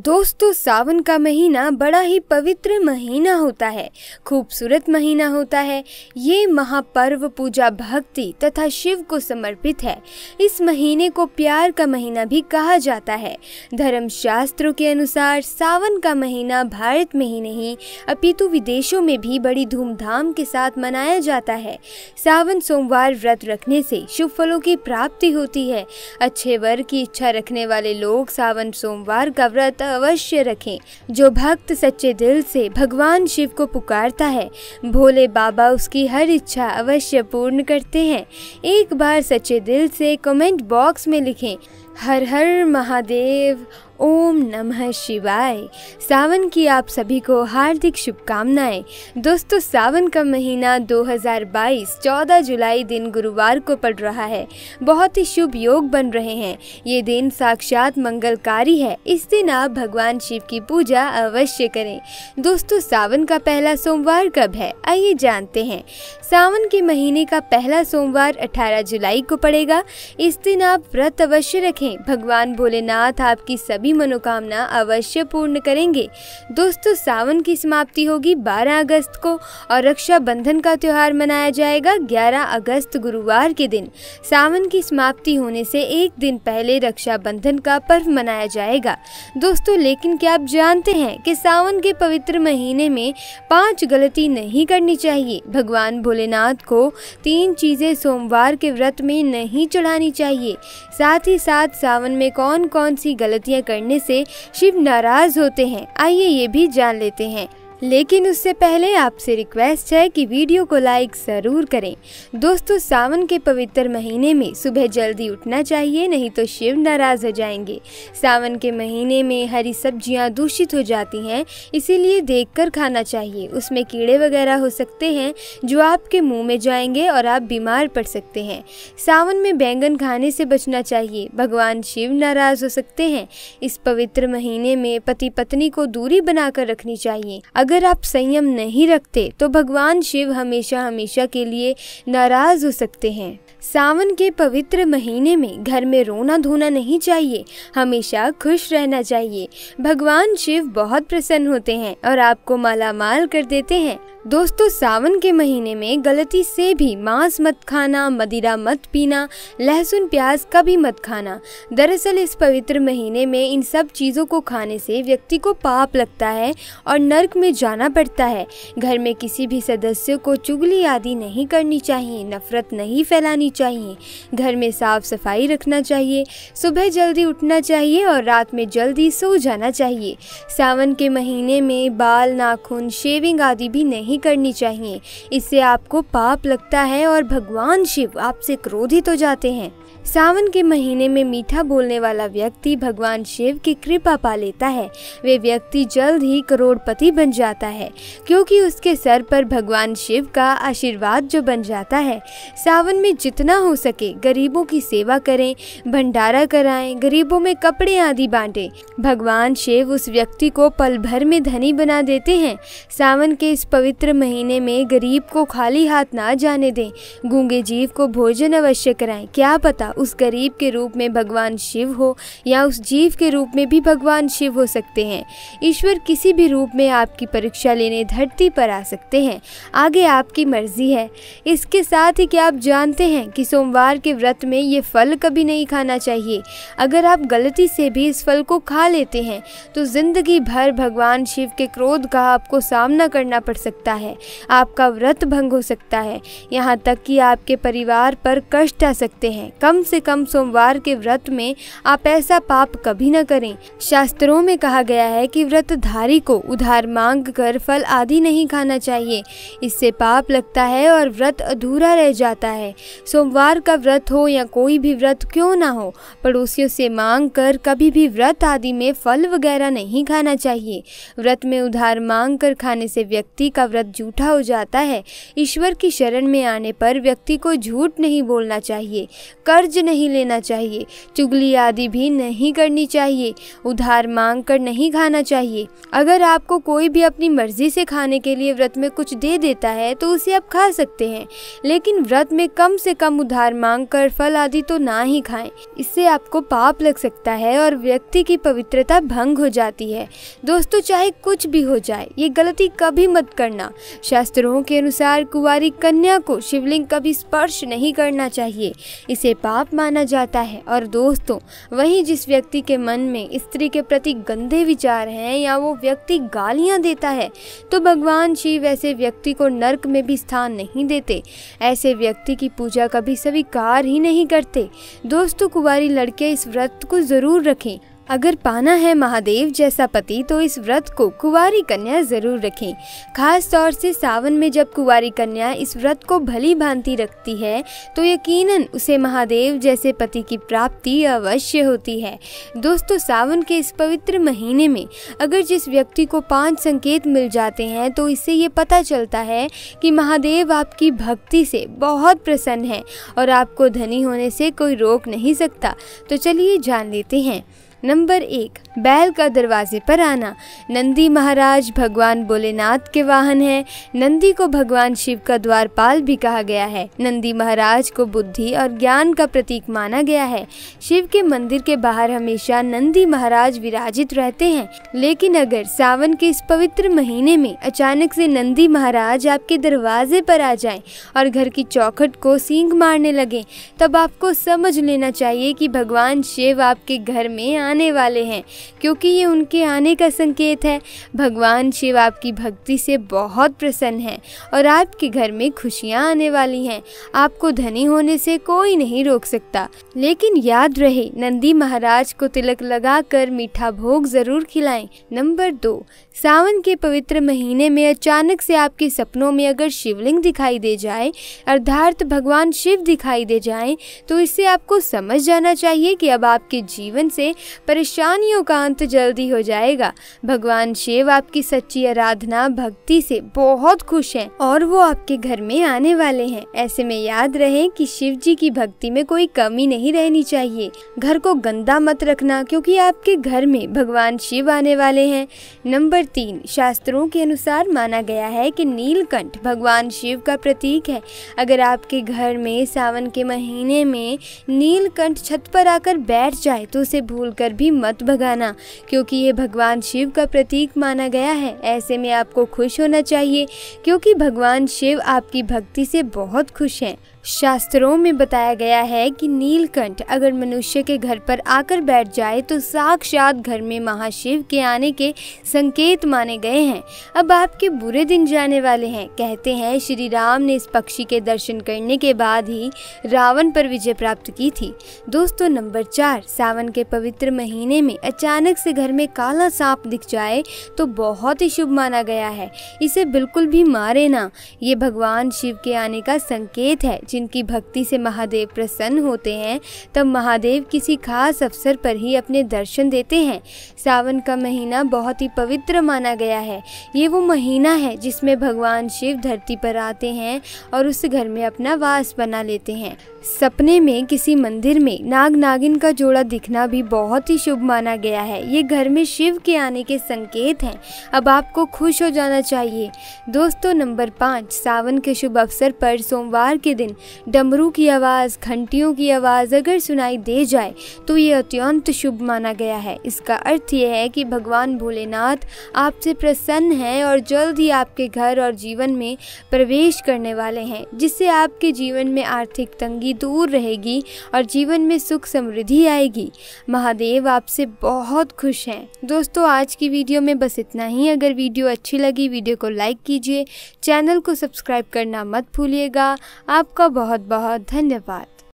दोस्तों, सावन का महीना बड़ा ही पवित्र महीना होता है, खूबसूरत महीना होता है। ये महापर्व पूजा भक्ति तथा शिव को समर्पित है। इस महीने को प्यार का महीना भी कहा जाता है। धर्म शास्त्रों के अनुसार सावन का महीना भारत में ही नहीं, अपितु विदेशों में भी बड़ी धूमधाम के साथ मनाया जाता है। सावन सोमवार व्रत रखने से शुभ फलों की प्राप्ति होती है। अच्छे वर की इच्छा रखने वाले लोग सावन सोमवार का व्रत अवश्य रखें। जो भक्त सच्चे दिल से भगवान शिव को पुकारता है, भोले बाबा उसकी हर इच्छा अवश्य पूर्ण करते हैं। एक बार सच्चे दिल से कमेंट बॉक्स में लिखें, हर हर महादेव ओम नमः शिवाय। सावन की आप सभी को हार्दिक शुभकामनाएँ। दोस्तों, सावन का महीना 2022 14 जुलाई दिन गुरुवार को पड़ रहा है। बहुत ही शुभ योग बन रहे हैं। ये दिन साक्षात मंगलकारी है। इस दिन आप भगवान शिव की पूजा अवश्य करें। दोस्तों, सावन का पहला सोमवार कब है? आइए जानते हैं। सावन के महीने का पहला सोमवार 18 जुलाई को पड़ेगा। इस दिन आप व्रत अवश्य रखें। भगवान भोलेनाथ आपकी सभी सभी मनोकामना अवश्य पूर्ण करेंगे। दोस्तों, सावन की समाप्ति होगी 12 अगस्त को और रक्षा बंधन का त्यौहार मनाया जाएगा 11 अगस्त गुरुवार के दिन। सावन की समाप्ति होने से एक दिन पहले रक्षा बंधन का पर्व मनाया जाएगा। दोस्तों, लेकिन क्या आप जानते हैं कि सावन के पवित्र महीने में पाँच गलती नहीं करनी चाहिए? भगवान भोलेनाथ को तीन चीज़ें सोमवार के व्रत में नहीं चढ़ानी चाहिए। साथ ही साथ सावन में कौन कौन सी गलतियाँ कर करने से शिव नाराज़ होते हैं। आइए ये भी जान लेते हैं। लेकिन उससे पहले आपसे रिक्वेस्ट है कि वीडियो को लाइक ज़रूर करें। दोस्तों, सावन के पवित्र महीने में सुबह जल्दी उठना चाहिए, नहीं तो शिव नाराज़ हो जाएँगे। सावन के महीने में हरी सब्ज़ियाँ दूषित हो जाती हैं, इसीलिए देखकर खाना चाहिए। उसमें कीड़े वगैरह हो सकते हैं, जो आपके मुँह में जाएँगे और आप बीमार पड़ सकते हैं। सावन में बैंगन खाने से बचना चाहिए। भगवान शिव नाराज़ हो सकते हैं। इस पवित्र महीने में पति पत्नी को दूरी बनाकर रखनी चाहिए। अगर आप संयम नहीं रखते तो भगवान शिव हमेशा हमेशा के लिए नाराज़ हो सकते हैं। सावन के पवित्र महीने में घर में रोना धोना नहीं चाहिए, हमेशा खुश रहना चाहिए। भगवान शिव बहुत प्रसन्न होते हैं और आपको मालामाल कर देते हैं। दोस्तों, सावन के महीने में गलती से भी मांस मत खाना, मदिरा मत पीना, लहसुन प्याज कभी मत खाना। दरअसल इस पवित्र महीने में इन सब चीज़ों को खाने से व्यक्ति को पाप लगता है और नर्क में जाना पड़ता है। घर में किसी भी सदस्य को चुगली आदि नहीं करनी चाहिए, नफरत नहीं फैलानी चाहिए। घर में साफ़ सफ़ाई रखना चाहिए, सुबह जल्दी उठना चाहिए और रात में जल्दी सो जाना चाहिए। सावन के महीने में बाल, नाखून, शेविंग आदि भी नहीं नहीं करनी चाहिए। इससे आपको पाप लगता है और भगवान शिव आपसे क्रोधित हो जाते हैं। सावन के महीने में मीठा बोलने वाला व्यक्ति भगवान शिव की कृपा पा लेता है। वे व्यक्ति जल्द ही करोड़पति बन जाता है, क्योंकि उसके सर पर भगवान शिव का आशीर्वाद जो बन जाता है। सावन में जितना हो सके गरीबों की सेवा करें, भंडारा कराएँ, गरीबों में कपड़े आदि बांटें। भगवान शिव उस व्यक्ति को पल भर में धनी बना देते हैं। सावन के इस पवित्र महीने में गरीब को खाली हाथ ना जाने दें। गूँगे जीव को भोजन अवश्य कराएँ, क्या पता उस गरीब के रूप में भगवान शिव हो या उस जीव के रूप में भी भगवान शिव हो सकते हैं। ईश्वर किसी भी रूप में आपकी परीक्षा लेने धरती पर आ सकते हैं। आगे आपकी मर्ज़ी है। इसके साथ ही क्या आप जानते हैं कि सोमवार के व्रत में ये फल कभी नहीं खाना चाहिए? अगर आप गलती से भी इस फल को खा लेते हैं तो ज़िंदगी भर भगवान शिव के क्रोध का आपको सामना करना पड़ सकता है। आपका व्रत भंग हो सकता है। यहाँ तक कि आपके परिवार पर कष्ट आ सकते हैं। कम से कम सोमवार के व्रत में आप ऐसा पाप कभी न करें। शास्त्रों में कहा गया है कि व्रतधारी को उधार मांग कर फल आदि नहीं खाना चाहिए। इससे पाप लगता है और व्रत अधूरा रह जाता है। सोमवार का व्रत हो या कोई भी व्रत क्यों ना हो, पड़ोसियों से मांग कर कभी भी व्रत आदि में फल वगैरह नहीं खाना चाहिए। व्रत में उधार मांग कर खाने से व्यक्ति का व्रत झूठा हो जाता है। ईश्वर की शरण में आने पर व्यक्ति को झूठ नहीं बोलना चाहिए। कर कर्ज नहीं लेना चाहिए। चुगली आदि भी नहीं करनी चाहिए। उधार मांग कर नहीं खाना चाहिए। अगर आपको कोई भी अपनी मर्ज़ी से खाने के लिए व्रत में कुछ दे देता है तो उसे आप खा सकते हैं। लेकिन व्रत में कम से कम उधार मांग कर फल आदि तो ना ही खाएँ। इससे आपको पाप लग सकता है और व्यक्ति की पवित्रता भंग हो जाती है। दोस्तों, चाहे कुछ भी हो जाए, ये गलती कभी मत करना। शास्त्रों के अनुसार कुंवारी कन्या को शिवलिंग कभी स्पर्श नहीं करना चाहिए। इसे पाप माना जाता है। और दोस्तों, वहीं जिस व्यक्ति के मन में स्त्री के प्रति गंदे विचार हैं या वो व्यक्ति गालियाँ देता है तो भगवान शिव ऐसे व्यक्ति को नर्क में भी स्थान नहीं देते। ऐसे व्यक्ति की पूजा कभी स्वीकार ही नहीं करते। दोस्तों, कुंवारी लड़के इस व्रत को ज़रूर रखें। अगर पाना है महादेव जैसा पति तो इस व्रत को कुवारी कन्या ज़रूर रखें। खास तौर से सावन में जब कुवारी कन्या इस व्रत को भली भांति रखती है तो यकीनन उसे महादेव जैसे पति की प्राप्ति अवश्य होती है। दोस्तों, सावन के इस पवित्र महीने में अगर जिस व्यक्ति को पाँच संकेत मिल जाते हैं तो इससे ये पता चलता है कि महादेव आपकी भक्ति से बहुत प्रसन्न है और आपको धनी होने से कोई रोक नहीं सकता। तो चलिए जान लेते हैं। नंबर एक, बैल का दरवाजे पर आना। नंदी महाराज भगवान भोलेनाथ के वाहन है। नंदी को भगवान शिव का द्वारपाल भी कहा गया है। नंदी महाराज को बुद्धि और ज्ञान का प्रतीक माना गया है। शिव के मंदिर के बाहर हमेशा नंदी महाराज विराजित रहते हैं। लेकिन अगर सावन के इस पवित्र महीने में अचानक से नंदी महाराज आपके दरवाजे पर आ जाएँ और घर की चौखट को सींग मारने लगे, तब आपको समझ लेना चाहिए कि भगवान शिव आपके घर में आने वाले हैं, क्योंकि ये उनके आने का संकेत है। भगवान शिव आपकी भक्ति से बहुत प्रसन्न है और आपके घर में खुशियाँ आने वाली हैं। आपको धनी होने से कोई नहीं रोक सकता। लेकिन याद रहे, नंदी महाराज को तिलक लगाकर मीठा भोग ज़रूर खिलाएँ। नंबर दो, सावन के पवित्र महीने में अचानक से आपके सपनों में अगर शिवलिंग दिखाई दे जाए, अर्थात भगवान शिव दिखाई दे जाएँ तो इससे आपको समझ जाना चाहिए कि अब आपके जीवन से परेशानियों का अंत जल्दी हो जाएगा। भगवान शिव आपकी सच्ची आराधना भक्ति से बहुत खुश हैं और वो आपके घर में आने वाले हैं। ऐसे में याद रहे कि शिव जी की भक्ति में कोई कमी नहीं रहनी चाहिए। घर को गंदा मत रखना क्योंकि आपके घर में भगवान शिव आने वाले हैं। नंबर तीन, शास्त्रों के अनुसार माना गया है कि नीलकंठ भगवान शिव का प्रतीक है। अगर आपके घर में सावन के महीने में नीलकंठ छत पर आकर बैठ जाए तो उसे भूलकर भी मत भगाना, क्योंकि ये भगवान शिव का प्रतीक माना गया है। ऐसे में आपको खुश होना चाहिए, क्योंकि भगवान शिव आपकी भक्ति से बहुत खुश हैं। शास्त्रों में बताया गया है कि नीलकंठ अगर मनुष्य के घर पर आकर बैठ जाए तो साक्षात घर में महाशिव के आने के संकेत माने गए हैं। अब आपके बुरे दिन जाने वाले हैं। कहते हैं, श्री राम ने इस पक्षी के दर्शन करने के बाद ही रावण पर विजय प्राप्त की थी। दोस्तों, नंबर चार, सावन के पवित्र महीने में अचानक से घर में काला सांप दिख जाए तो बहुत ही शुभ माना गया है। इसे बिल्कुल भी मारे ना। ये भगवान शिव के आने का संकेत है। जिनकी भक्ति से महादेव प्रसन्न होते हैं, तब महादेव किसी खास अवसर पर ही अपने दर्शन देते हैं। सावन का महीना बहुत ही पवित्र माना गया है। ये वो महीना है जिसमें भगवान शिव धरती पर आते हैं और उस घर में अपना वास बना लेते हैं। सपने में किसी मंदिर में नाग नागिन का जोड़ा दिखना भी बहुत ही शुभ माना गया है। ये घर में शिव के आने के संकेत हैं। अब आपको खुश हो जाना चाहिए। दोस्तों, नंबर पाँच, सावन के शुभ अवसर पर सोमवार के दिन डमरू की आवाज़, घंटियों की आवाज़ अगर सुनाई दे जाए तो ये अत्यंत शुभ माना गया है। इसका अर्थ यह है कि भगवान भोलेनाथ आपसे प्रसन्न हैं और जल्द ही आपके घर और जीवन में प्रवेश करने वाले हैं, जिससे आपके जीवन में आर्थिक तंगी दूर रहेगी और जीवन में सुख समृद्धि आएगी। महादेव आपसे बहुत खुश हैं। दोस्तों, आज की वीडियो में बस इतना ही। अगर वीडियो अच्छी लगी, वीडियो को लाइक कीजिए, चैनल को सब्सक्राइब करना मत भूलिएगा। आपका बहुत बहुत धन्यवाद।